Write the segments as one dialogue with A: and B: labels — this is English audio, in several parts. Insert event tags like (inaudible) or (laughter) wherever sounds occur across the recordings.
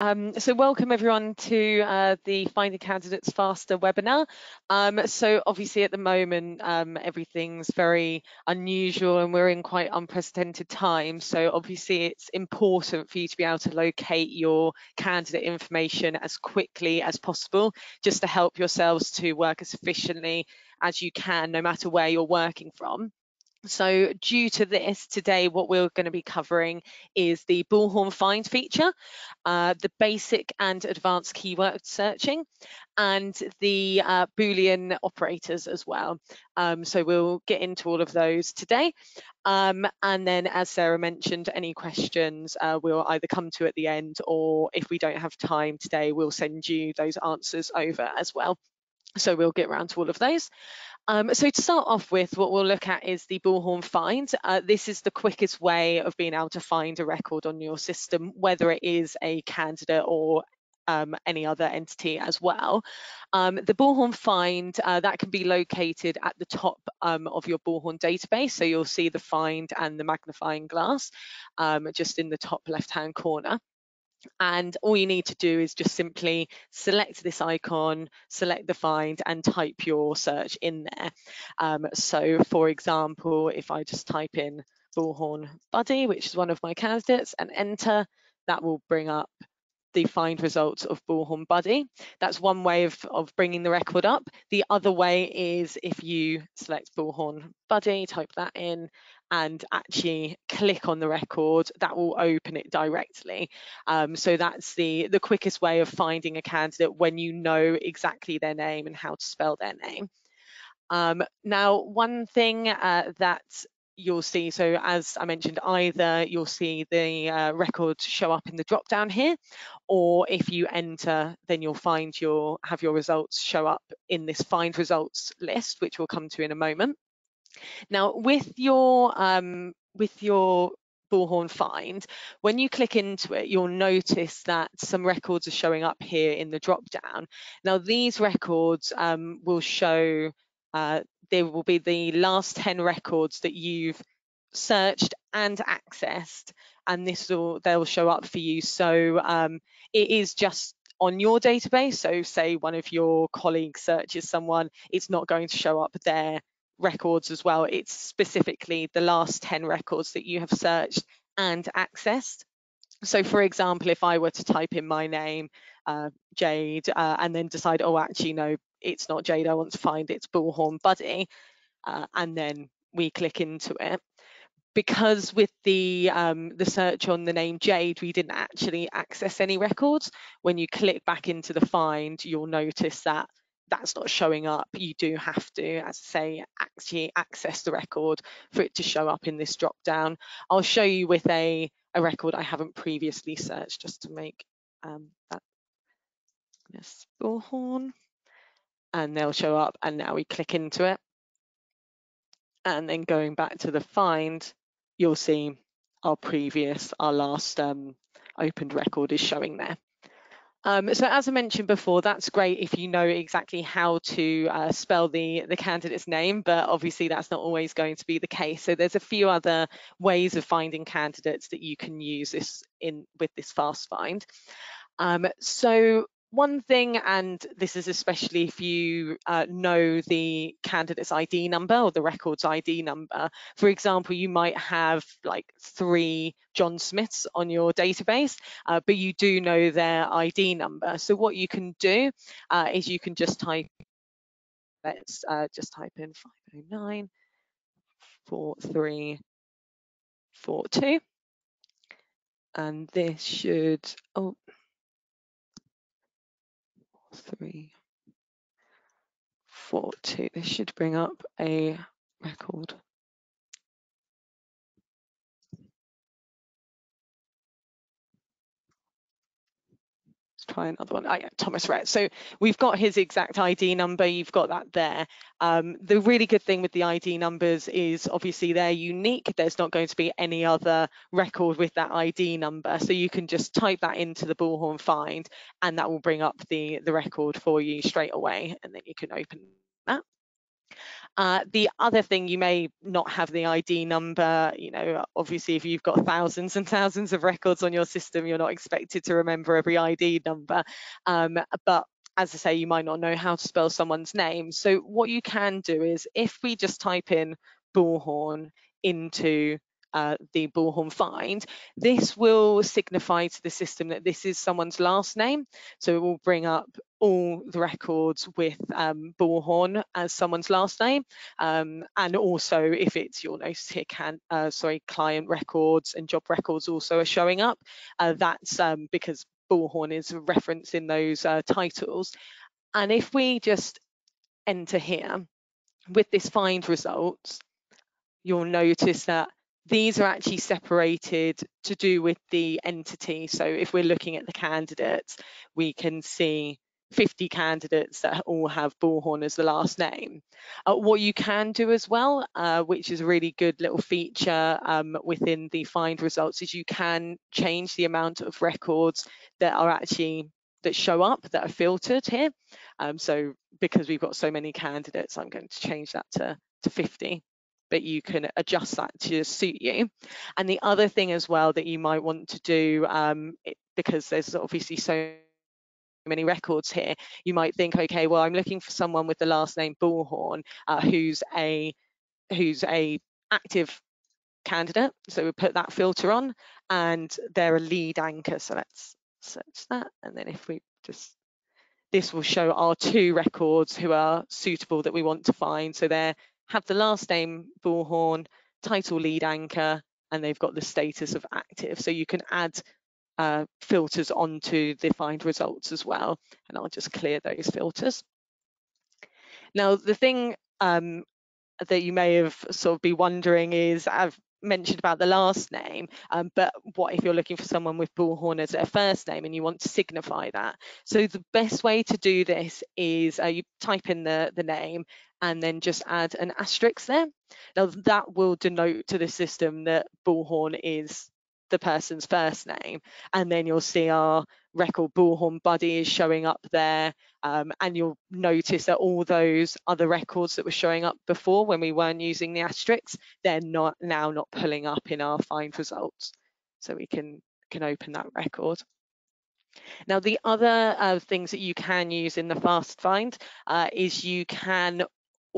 A: Um, so welcome everyone to uh, the Finding Candidates Faster webinar. Um, so obviously at the moment um, everything's very unusual and we're in quite unprecedented times. So obviously it's important for you to be able to locate your candidate information as quickly as possible just to help yourselves to work as efficiently as you can no matter where you're working from. So due to this, today what we're going to be covering is the Bullhorn Find feature, uh, the basic and advanced keyword searching, and the uh, Boolean operators as well. Um, so we'll get into all of those today. Um, and then as Sarah mentioned, any questions uh, we'll either come to at the end or if we don't have time today, we'll send you those answers over as well. So we'll get around to all of those. Um, so to start off with, what we'll look at is the Bullhorn find. Uh, this is the quickest way of being able to find a record on your system, whether it is a candidate or um, any other entity as well. Um, the Bullhorn find, uh, that can be located at the top um, of your Bullhorn database. So you'll see the find and the magnifying glass um, just in the top left-hand corner and all you need to do is just simply select this icon, select the find and type your search in there. Um, so for example, if I just type in Bullhorn Buddy, which is one of my candidates and enter, that will bring up the find results of Bullhorn Buddy. That's one way of, of bringing the record up. The other way is if you select Bullhorn Buddy, type that in, and actually click on the record, that will open it directly. Um, so that's the, the quickest way of finding a candidate when you know exactly their name and how to spell their name. Um, now, one thing uh, that you'll see, so as I mentioned, either you'll see the uh, records show up in the drop down here, or if you enter, then you'll find your have your results show up in this find results list, which we'll come to in a moment. Now, with your um, with your bullhorn find, when you click into it, you'll notice that some records are showing up here in the drop down. Now, these records um, will show, uh, there will be the last 10 records that you've searched and accessed, and this will, they'll show up for you. So um, it is just on your database. So say one of your colleagues searches someone, it's not going to show up their records as well. It's specifically the last 10 records that you have searched and accessed. So for example, if I were to type in my name, uh, Jade, uh, and then decide, oh, actually, no, it's not Jade, I want to find it's Bullhorn Buddy, uh, and then we click into it. Because with the um, the search on the name Jade, we didn't actually access any records. When you click back into the find, you'll notice that that's not showing up, you do have to, as I say, actually access the record for it to show up in this drop down. I'll show you with a, a record I haven't previously searched just to make um, that yes, bullhorn and they'll show up and now we click into it and then going back to the find you'll see our previous our last um, opened record is showing there um, so as I mentioned before, that's great if you know exactly how to uh, spell the, the candidate's name, but obviously that's not always going to be the case. So there's a few other ways of finding candidates that you can use this in with this fast find. Um, so one thing, and this is especially if you uh, know the candidate's ID number or the record's ID number. For example, you might have like three John Smiths on your database, uh, but you do know their ID number. So what you can do uh, is you can just type, let's uh, just type in 509 4342. And this should, oh, three, four, two. This should bring up a record. Another one. Thomas Rhett. So we've got his exact ID number. You've got that there. Um, the really good thing with the ID numbers is obviously they're unique. There's not going to be any other record with that ID number. So you can just type that into the Bullhorn find and that will bring up the, the record for you straight away and then you can open that. Uh, the other thing, you may not have the ID number. You know, obviously, if you've got thousands and thousands of records on your system, you're not expected to remember every ID number. Um, but as I say, you might not know how to spell someone's name. So what you can do is if we just type in bullhorn into uh, the bullhorn find, this will signify to the system that this is someone's last name. So it will bring up all the records with um, bullhorn as someone's last name. Um, and also if it's, you'll notice here, can, uh, sorry, client records and job records also are showing up. Uh, that's um, because bullhorn is a reference in those uh, titles. And if we just enter here with this find results, you'll notice that these are actually separated to do with the entity. So if we're looking at the candidates, we can see 50 candidates that all have Bullhorn as the last name. Uh, what you can do as well, uh, which is a really good little feature um, within the find results, is you can change the amount of records that are actually that show up that are filtered here. Um, so because we've got so many candidates, I'm going to change that to, to 50 but you can adjust that to suit you. And the other thing as well that you might want to do, um, because there's obviously so many records here, you might think, okay, well, I'm looking for someone with the last name Bullhorn, uh, who's a who's a active candidate. So we put that filter on, and they're a lead anchor. So let's search that, and then if we just this will show our two records who are suitable that we want to find. So they have the last name Bullhorn, title lead anchor, and they've got the status of active. So you can add uh, filters onto the find results as well. And I'll just clear those filters. Now, the thing um, that you may have sort of be wondering is I've mentioned about the last name, um, but what if you're looking for someone with bullhorn as their first name and you want to signify that? So the best way to do this is uh, you type in the, the name and then just add an asterisk there. Now that will denote to the system that bullhorn is the person's first name and then you'll see our record bullhorn buddy is showing up there um, and you'll notice that all those other records that were showing up before when we weren't using the asterisks they're not now not pulling up in our find results. So we can can open that record. Now the other uh, things that you can use in the fast find uh, is you can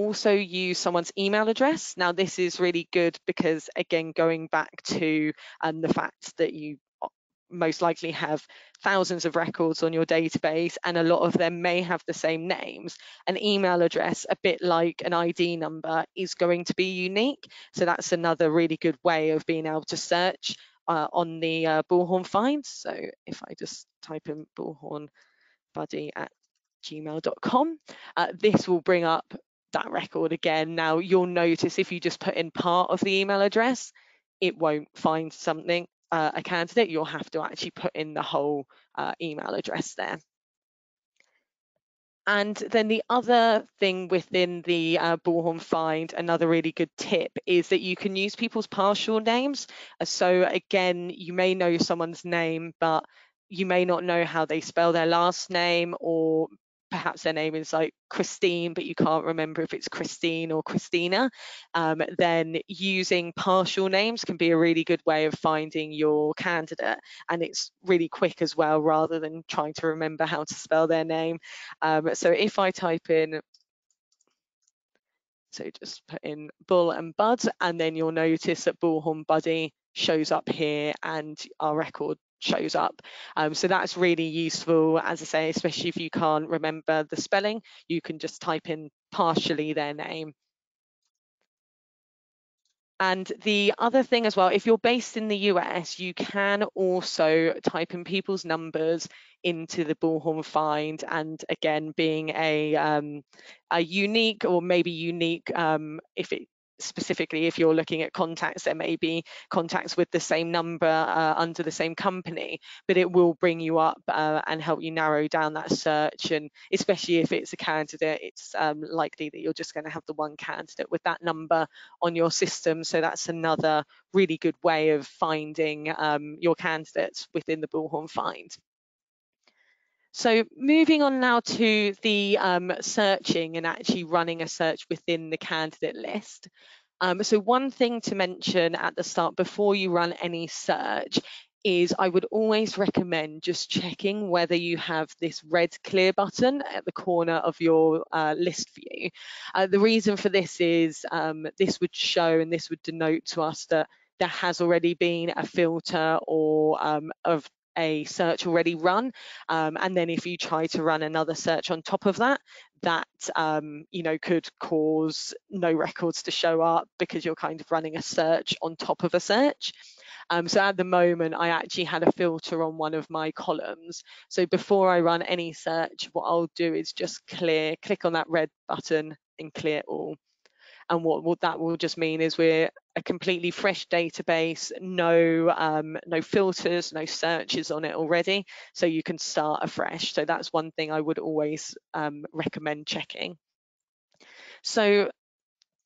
A: also use someone's email address. Now, this is really good because, again, going back to um, the fact that you uh, most likely have thousands of records on your database and a lot of them may have the same names. An email address, a bit like an ID number, is going to be unique. So that's another really good way of being able to search uh, on the uh, Bullhorn finds. So if I just type in Bullhorn buddy at gmail.com, uh, this will bring up that record again. Now you'll notice if you just put in part of the email address, it won't find something, uh, a candidate, you'll have to actually put in the whole uh, email address there. And then the other thing within the uh, Bullhorn find, another really good tip is that you can use people's partial names. Uh, so again, you may know someone's name, but you may not know how they spell their last name or perhaps their name is like Christine, but you can't remember if it's Christine or Christina, um, then using partial names can be a really good way of finding your candidate. And it's really quick as well, rather than trying to remember how to spell their name. Um, so if I type in so just put in bull and bud, and then you'll notice that bullhorn buddy shows up here and our record shows up. Um, so that's really useful, as I say, especially if you can't remember the spelling, you can just type in partially their name. And the other thing as well, if you're based in the US, you can also type in people's numbers into the bullhorn find and again being a um, a unique or maybe unique um, if it specifically if you're looking at contacts there may be contacts with the same number uh, under the same company but it will bring you up uh, and help you narrow down that search. And especially if it's a candidate it's um, likely that you're just going to have the one candidate with that number on your system. So that's another really good way of finding um, your candidates within the bullhorn find So moving on now to the um, searching and actually running a search within the candidate list. Um, so one thing to mention at the start before you run any search is I would always recommend just checking whether you have this red clear button at the corner of your uh, list view. Uh, the reason for this is um, this would show and this would denote to us that there has already been a filter or um, of a search already run um, and then if you try to run another search on top of that that um, you know could cause no records to show up because you're kind of running a search on top of a search um, so at the moment, I actually had a filter on one of my columns. So before I run any search, what I'll do is just clear, click on that red button and clear all. And what, what that will just mean is we're a completely fresh database, no, um, no filters, no searches on it already. So you can start afresh. So that's one thing I would always um, recommend checking. So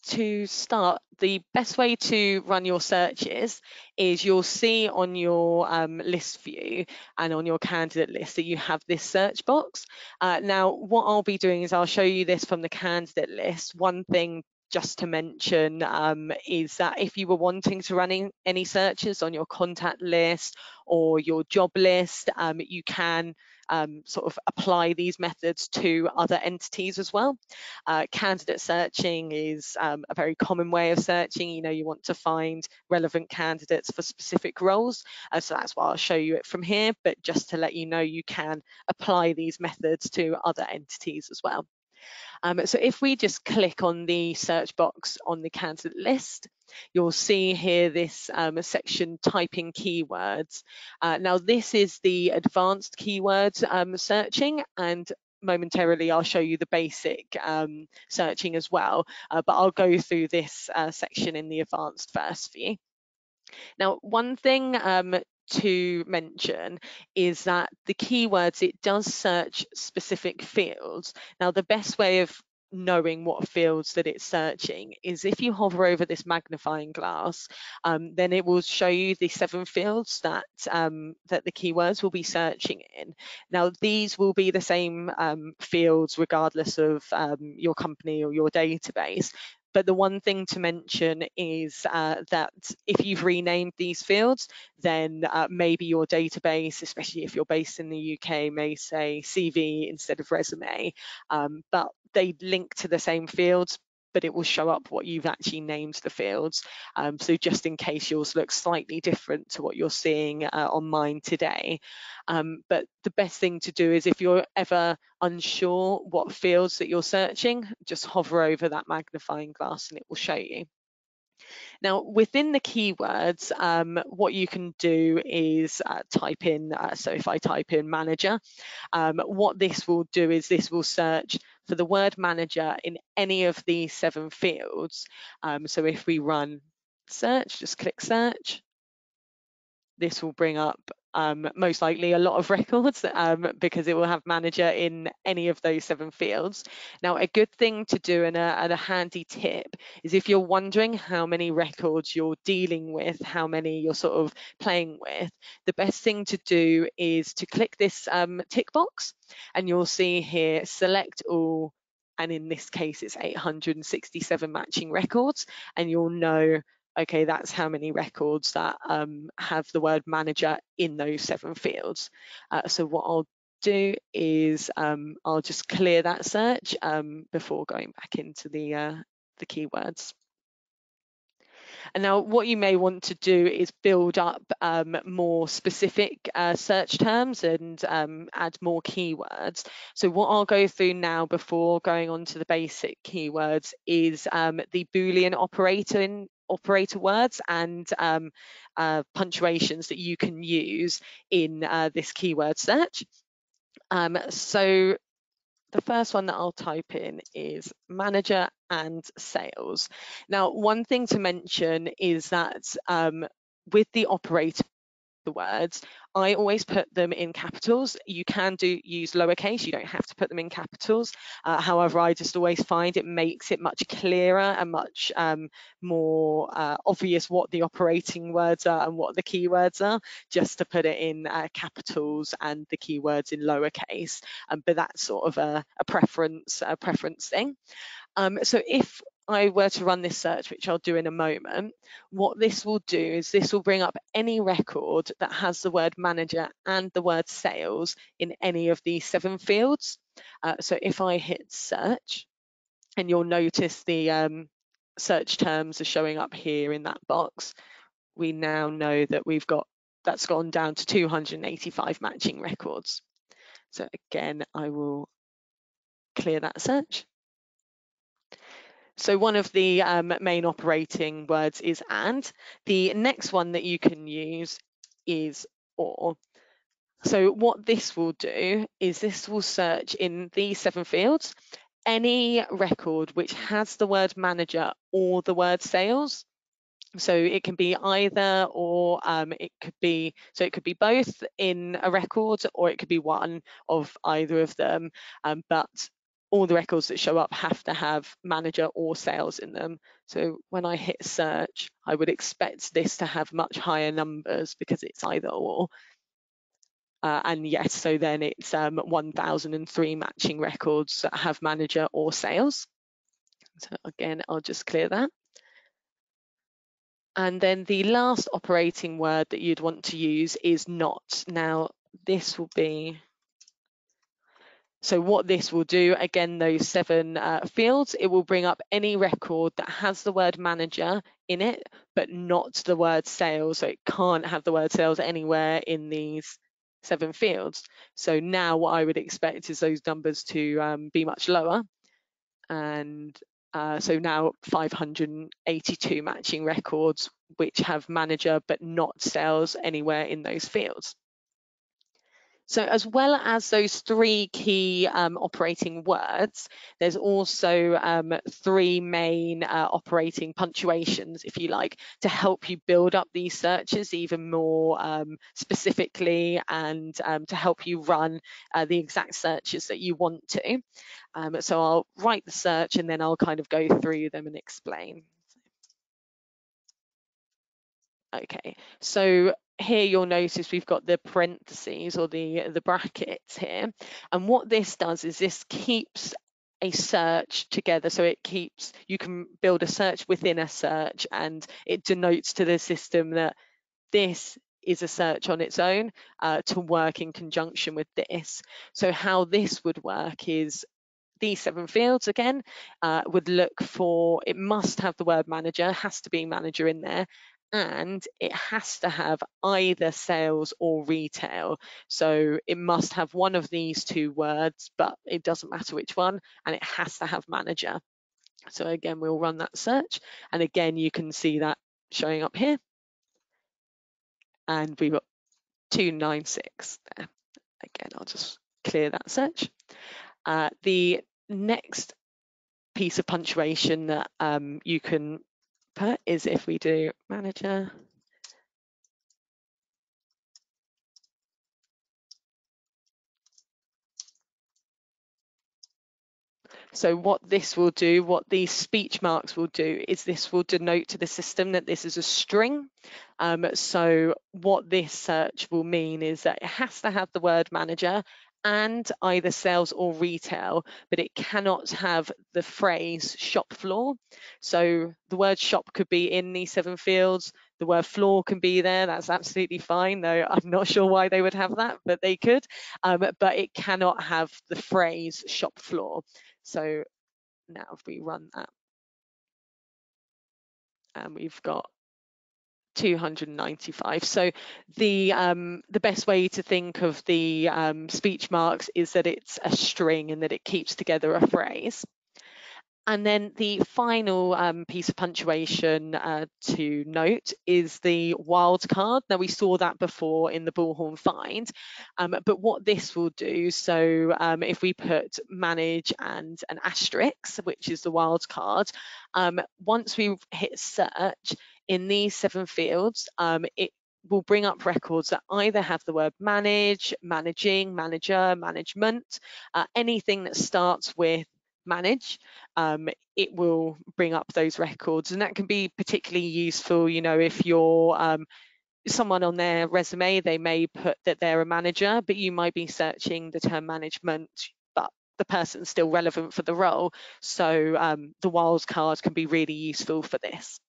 A: to start, the best way to run your searches is you'll see on your um, list view and on your candidate list that you have this search box. Uh, now, what I'll be doing is I'll show you this from the candidate list. One thing just to mention um, is that if you were wanting to run any searches on your contact list or your job list, um, you can um, sort of apply these methods to other entities as well. Uh, candidate searching is um, a very common way of searching. You know, you want to find relevant candidates for specific roles. Uh, so that's why I'll show you it from here. But just to let you know, you can apply these methods to other entities as well. Um, so if we just click on the search box on the candidate list, you'll see here this um, section typing keywords. Uh, now this is the advanced keywords um, searching and momentarily I'll show you the basic um, searching as well, uh, but I'll go through this uh, section in the advanced first for you. Now, one thing um, to mention is that the keywords, it does search specific fields. Now, the best way of knowing what fields that it's searching is if you hover over this magnifying glass, um, then it will show you the seven fields that um, that the keywords will be searching in. Now, these will be the same um, fields regardless of um, your company or your database, but the one thing to mention is uh, that if you've renamed these fields, then uh, maybe your database, especially if you're based in the UK, may say CV instead of resume, um, but they link to the same fields, but it will show up what you've actually named the fields. Um, so just in case yours looks slightly different to what you're seeing uh, on mine today. Um, but the best thing to do is if you're ever unsure what fields that you're searching, just hover over that magnifying glass and it will show you. Now, within the keywords, um, what you can do is uh, type in, uh, so if I type in manager, um, what this will do is this will search for the word manager in any of these seven fields. Um, so if we run search, just click search, this will bring up um, most likely a lot of (laughs) records um, because it will have manager in any of those seven fields. Now, a good thing to do and a, and a handy tip is if you're wondering how many records you're dealing with, how many you're sort of playing with, the best thing to do is to click this um, tick box and you'll see here, select all and in this case it's 867 matching records and you'll know okay, that's how many records that um, have the word manager in those seven fields. Uh, so what I'll do is um, I'll just clear that search um, before going back into the, uh, the keywords. And now what you may want to do is build up um, more specific uh, search terms and um, add more keywords. So what I'll go through now before going on to the basic keywords is um, the Boolean operator in, operator words and um, uh, punctuations that you can use in uh, this keyword search. Um, so the first one that I'll type in is manager and sales. Now, one thing to mention is that um, with the operator the words, I always put them in capitals. You can do use lowercase, you don't have to put them in capitals. Uh, however, I just always find it makes it much clearer and much um, more uh, obvious what the operating words are and what the keywords are, just to put it in uh, capitals and the keywords in lowercase. Um, but that's sort of a, a preference, a preference thing. Um, so if I were to run this search, which I'll do in a moment, what this will do is this will bring up any record that has the word manager and the word sales in any of these seven fields. Uh, so if I hit search, and you'll notice the um, search terms are showing up here in that box, we now know that we've got that's gone down to 285 matching records. So again, I will clear that search. So one of the um, main operating words is and. The next one that you can use is or. So what this will do is this will search in these seven fields any record which has the word manager or the word sales. So it can be either or um, it could be, so it could be both in a record or it could be one of either of them. Um, but all the records that show up have to have manager or sales in them. So when I hit search, I would expect this to have much higher numbers because it's either or. Uh, and yes, so then it's um, 1003 matching records that have manager or sales. So again, I'll just clear that. And then the last operating word that you'd want to use is not. Now, this will be so what this will do, again, those seven uh, fields, it will bring up any record that has the word manager in it, but not the word sales. So it can't have the word sales anywhere in these seven fields. So now what I would expect is those numbers to um, be much lower. And uh, so now 582 matching records which have manager but not sales anywhere in those fields. So as well as those three key um, operating words, there's also um, three main uh, operating punctuations, if you like, to help you build up these searches even more um, specifically and um, to help you run uh, the exact searches that you want to. Um, so I'll write the search and then I'll kind of go through them and explain. Okay, so here you'll notice we've got the parentheses or the, the brackets here. And what this does is this keeps a search together. So it keeps, you can build a search within a search and it denotes to the system that this is a search on its own uh, to work in conjunction with this. So how this would work is these seven fields again uh, would look for, it must have the word manager, has to be manager in there, and it has to have either sales or retail. So it must have one of these two words, but it doesn't matter which one, and it has to have manager. So again, we'll run that search. And again, you can see that showing up here. And we've got 296 there. Again, I'll just clear that search. Uh, the next piece of punctuation that um, you can put is if we do manager So what this will do, what these speech marks will do, is this will denote to the system that this is a string. Um, so what this search will mean is that it has to have the word manager and either sales or retail, but it cannot have the phrase shop floor. So the word shop could be in these seven fields. The word floor can be there. That's absolutely fine, though I'm not sure why they would have that, but they could. Um, but it cannot have the phrase shop floor. So now if we run that, and we've got 295. So the um, the best way to think of the um, speech marks is that it's a string and that it keeps together a phrase. And then the final um, piece of punctuation uh, to note is the wildcard. Now we saw that before in the bullhorn find, um, but what this will do, so um, if we put manage and an asterisk, which is the wildcard, um, once we hit search, in these seven fields, um, it will bring up records that either have the word manage, managing, manager, management, uh, anything that starts with manage, um, it will bring up those records. And that can be particularly useful, you know, if you're um, someone on their resume, they may put that they're a manager, but you might be searching the term management, but the person's still relevant for the role. So um, the wildcard can be really useful for this.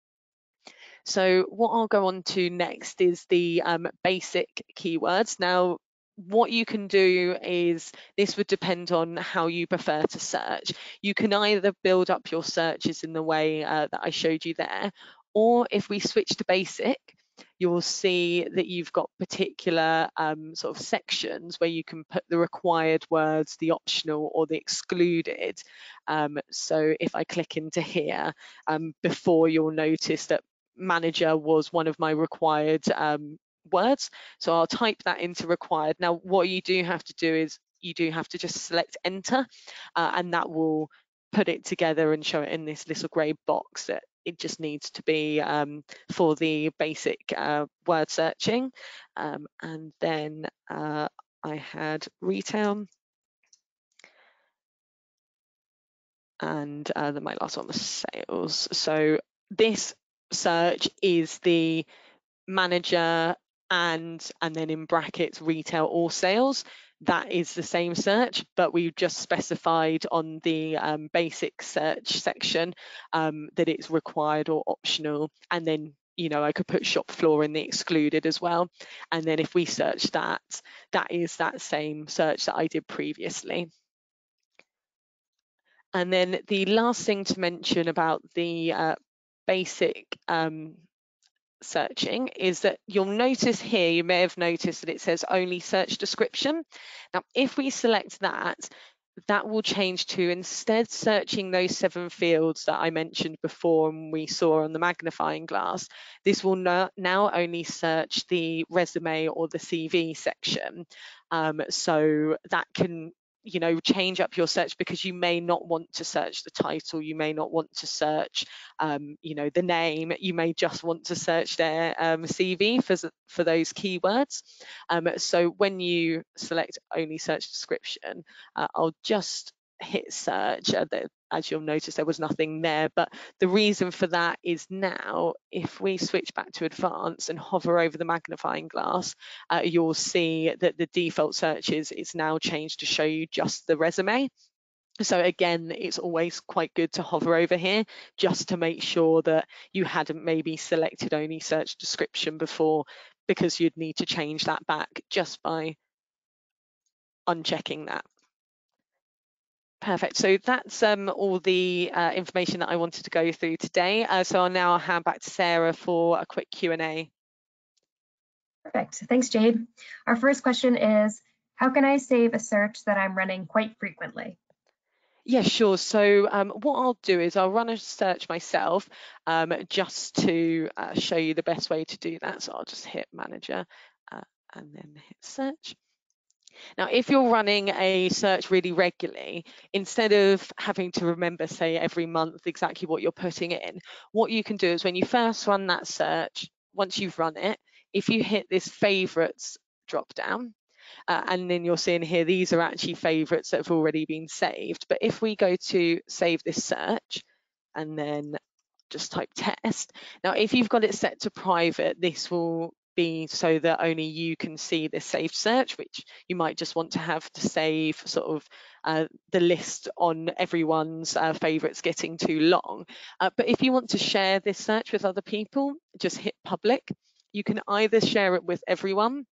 A: So what I'll go on to next is the um, basic keywords. Now, what you can do is this would depend on how you prefer to search. You can either build up your searches in the way uh, that I showed you there, or if we switch to basic, you'll see that you've got particular um, sort of sections where you can put the required words, the optional or the excluded. Um, so if I click into here, um, before you'll notice that manager was one of my required um, words. So I'll type that into required. Now, what you do have to do is you do have to just select enter uh, and that will put it together and show it in this little grey box that it just needs to be um, for the basic uh, word searching. Um, and then uh, I had retail and uh, then my last one was sales. So this search is the manager and and then in brackets retail or sales. That is the same search but we've just specified on the um, basic search section um, that it's required or optional. And then you know I could put shop floor in the excluded as well. And then if we search that that is that same search that I did previously. And then the last thing to mention about the uh, basic um, searching is that you'll notice here, you may have noticed that it says only search description. Now, if we select that, that will change to instead searching those seven fields that I mentioned before and we saw on the magnifying glass, this will now only search the resume or the CV section. Um, so that can you know change up your search because you may not want to search the title you may not want to search um, you know the name you may just want to search their um, cv for, for those keywords. Um, so when you select only search description uh, i'll just hit search as you'll notice there was nothing there but the reason for that is now if we switch back to advanced and hover over the magnifying glass uh, you'll see that the default searches is now changed to show you just the resume so again, it's always quite good to hover over here just to make sure that you hadn't maybe selected only search description before because you'd need to change that back just by unchecking that. Perfect. So that's um, all the uh, information that I wanted to go through today. Uh, so I'll now hand back to Sarah for a quick Q&A.
B: Perfect. Thanks, Jade. Our first question is, how can I save a search that I'm running quite frequently?
A: Yeah, sure. So um, what I'll do is I'll run a search myself um, just to uh, show you the best way to do that. So I'll just hit manager uh, and then hit search. Now, if you're running a search really regularly, instead of having to remember, say, every month exactly what you're putting in, what you can do is when you first run that search, once you've run it, if you hit this favorites drop down, uh, and then you're seeing here, these are actually favorites that have already been saved. But if we go to save this search and then just type test. Now, if you've got it set to private, this will be so that only you can see this saved search, which you might just want to have to save sort of uh, the list on everyone's uh, favorites getting too long. Uh, but if you want to share this search with other people, just hit public. You can either share it with everyone,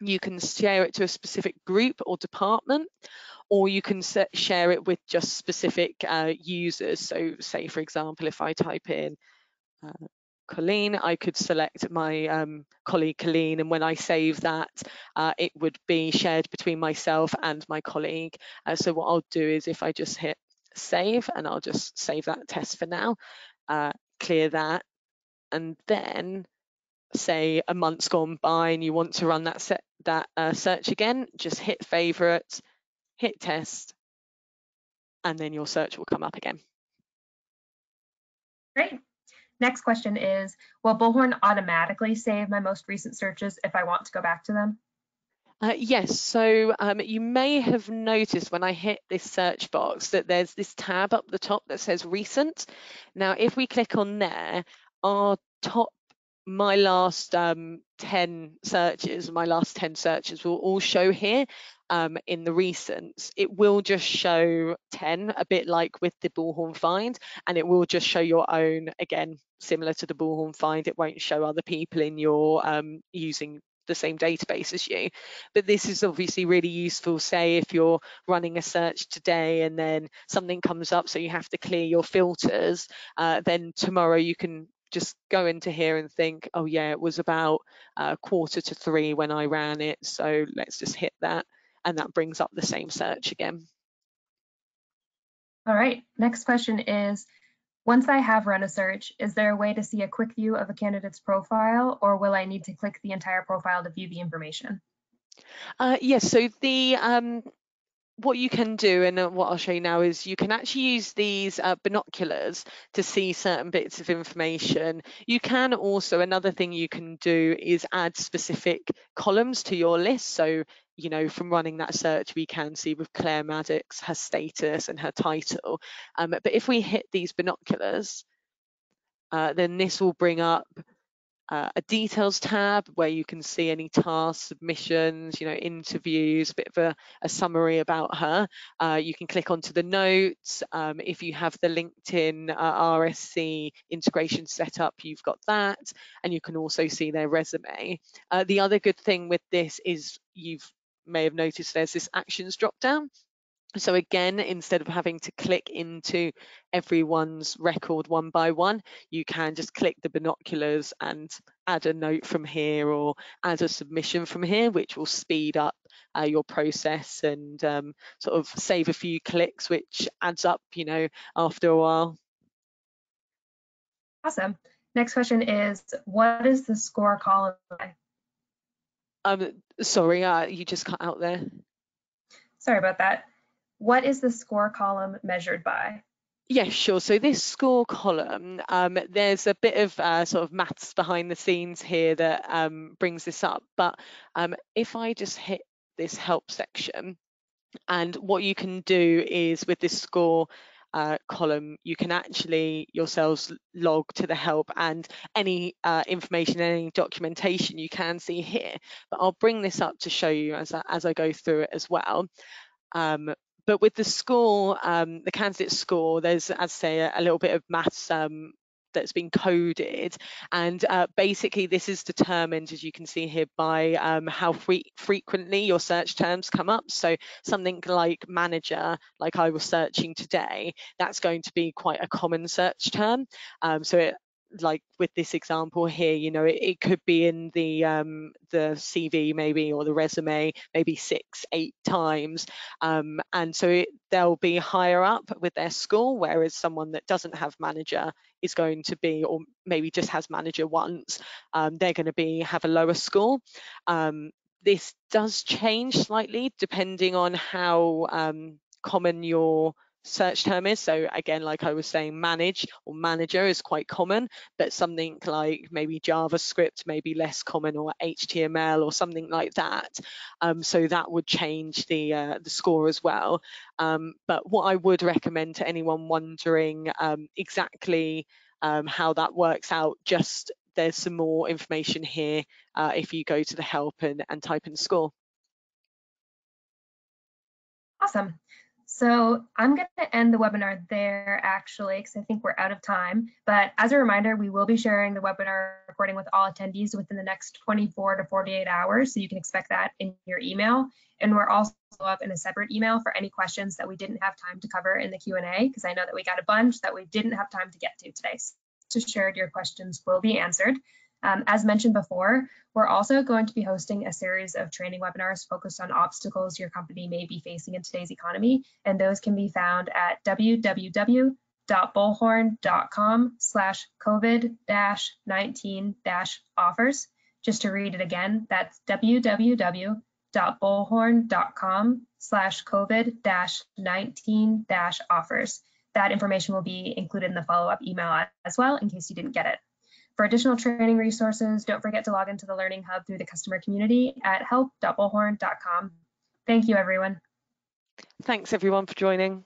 A: you can share it to a specific group or department, or you can set, share it with just specific uh, users. So say, for example, if I type in uh, Colleen, I could select my um, colleague Colleen, and when I save that, uh, it would be shared between myself and my colleague. Uh, so what I'll do is if I just hit save, and I'll just save that test for now, uh, clear that, and then say a month's gone by and you want to run that set that uh, search again, just hit favorite, hit test, and then your search will come up again.
B: Great. Next question is, will Bullhorn automatically save my most recent searches if I want to go back to them?
A: Uh, yes, so um, you may have noticed when I hit this search box that there's this tab up the top that says recent. Now, if we click on there, our top, my last um, 10 searches, my last 10 searches will all show here um, in the recents. It will just show 10, a bit like with the Bullhorn Find, and it will just show your own, again, similar to the Bullhorn Find. It won't show other people in your um, using the same database as you. But this is obviously really useful, say if you're running a search today and then something comes up, so you have to clear your filters, uh, then tomorrow you can just go into here and think, oh yeah, it was about a uh, quarter to three when I ran it, so let's just hit that. And that brings up the same search again.
B: All right, next question is, once I have run a search, is there a way to see a quick view of a candidate's profile or will I need to click the entire profile to view the information?
A: Uh, yes, so the um, what you can do and uh, what I'll show you now is you can actually use these uh, binoculars to see certain bits of information. You can also, another thing you can do is add specific columns to your list. So you know, from running that search, we can see with Claire Maddox her status and her title. Um, but if we hit these binoculars, uh, then this will bring up uh, a details tab where you can see any tasks, submissions, you know, interviews, a bit of a, a summary about her. Uh, you can click onto the notes. Um, if you have the LinkedIn uh, RSC integration set up, you've got that. And you can also see their resume. Uh, the other good thing with this is you've may have noticed there's this actions drop down. So again, instead of having to click into everyone's record one by one, you can just click the binoculars and add a note from here or add a submission from here, which will speed up uh, your process and um, sort of save a few clicks, which adds up, you know, after a while.
B: Awesome. Next question is, what is the score column
A: um, sorry, uh, you just cut out there.
B: Sorry about that. What is the score column measured by?
A: Yes, sure. So this score column, um, there's a bit of uh, sort of maths behind the scenes here that um, brings this up. But um, if I just hit this help section, and what you can do is with this score uh, column, you can actually yourselves log to the help and any uh, information, any documentation you can see here. But I'll bring this up to show you as I, as I go through it as well. Um, but with the score, um, the candidate score, there's, as I say, a, a little bit of maths um, that's been coded. And uh, basically this is determined as you can see here by um, how fre frequently your search terms come up. So something like manager like I was searching today that's going to be quite a common search term. Um, so it like with this example here, you know, it, it could be in the um, the CV maybe or the resume maybe six, eight times, um, and so it, they'll be higher up with their score, whereas someone that doesn't have manager is going to be, or maybe just has manager once, um, they're going to be have a lower score. Um, this does change slightly depending on how um, common your search term is. So again, like I was saying, manage or manager is quite common, but something like maybe JavaScript may be less common or HTML or something like that. Um, so that would change the, uh, the score as well. Um, but what I would recommend to anyone wondering um, exactly um, how that works out, just there's some more information here uh, if you go to the help and, and type in score.
B: Awesome. So I'm going to end the webinar there actually, because I think we're out of time. But as a reminder, we will be sharing the webinar recording with all attendees within the next 24 to 48 hours. So you can expect that in your email. And we're also up in a separate email for any questions that we didn't have time to cover in the Q&A, because I know that we got a bunch that we didn't have time to get to today. So shared your questions will be answered. Um, as mentioned before, we're also going to be hosting a series of training webinars focused on obstacles your company may be facing in today's economy, and those can be found at www.bullhorn.com slash COVID-19-offers. Just to read it again, that's www.bullhorn.com slash COVID-19-offers. that information will be included in the follow-up email as well in case you didn't get it. For additional training resources, don't forget to log into the Learning Hub through the customer community at help.bullhorn.com. Thank you, everyone.
A: Thanks, everyone, for joining.